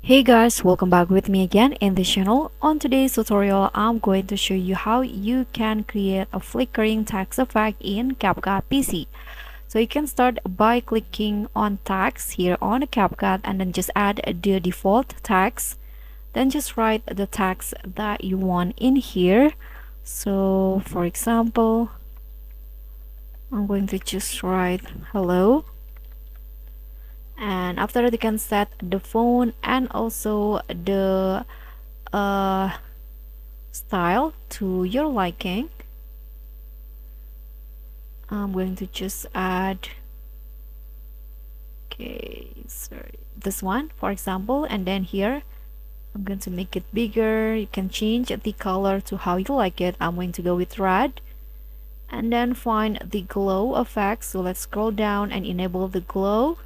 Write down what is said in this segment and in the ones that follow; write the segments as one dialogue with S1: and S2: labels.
S1: Hey guys, welcome back with me again in this channel. On today's tutorial, I'm going to show you how you can create a flickering text effect in CapCut PC. So you can start by clicking on text here on CapCut and then just add the default text. Then just write the text that you want in here. So for example, I'm going to just write hello and after that you can set the font and also the uh, style to your liking. I'm going to just add okay sorry this one for example. And then here I'm going to make it bigger. You can change the color to how you like it. I'm going to go with red. And then find the glow effect. So let's scroll down and enable the glow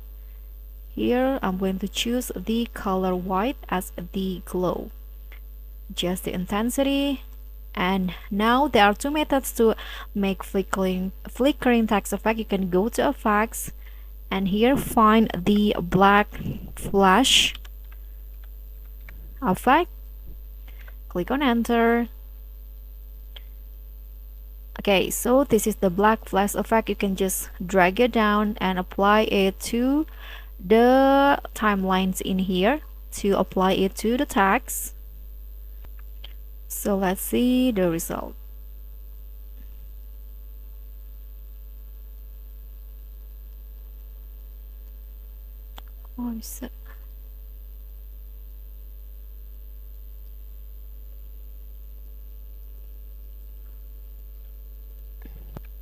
S1: here I'm going to choose the color white as the glow. Just the intensity. And now there are two methods to make flickering, flickering text effect. You can go to effects and here find the black flash effect. Click on enter. Okay, so this is the black flash effect. You can just drag it down and apply it to the timelines in here to apply it to the text so let's see the result.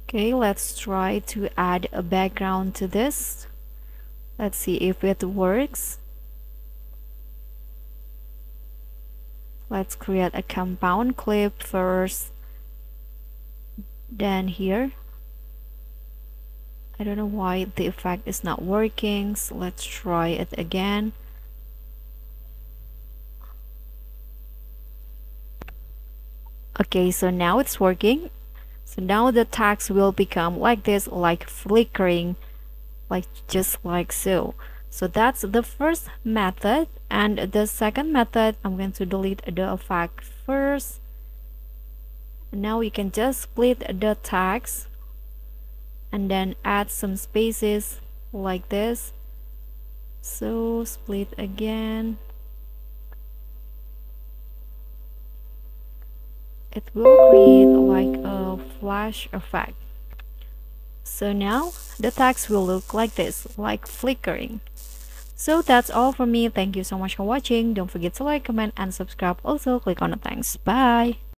S1: Okay, let's try to add a background to this let's see if it works. Let's create a compound clip first then here. I don't know why the effect is not working so let's try it again. Okay so now it's working. So now the text will become like this like flickering like just like so. So that's the first method. And the second method I'm going to delete the effect first. Now we can just split the text and then add some spaces like this. So split again. It will create like a flash effect. So now the text will look like this, like flickering. So that's all from me. Thank you so much for watching. Don't forget to like, comment, and subscribe. Also, click on the thanks. Bye!